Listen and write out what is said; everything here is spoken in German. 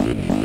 Musik